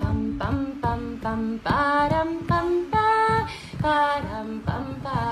pam pam pam pam param pam pam param pam pam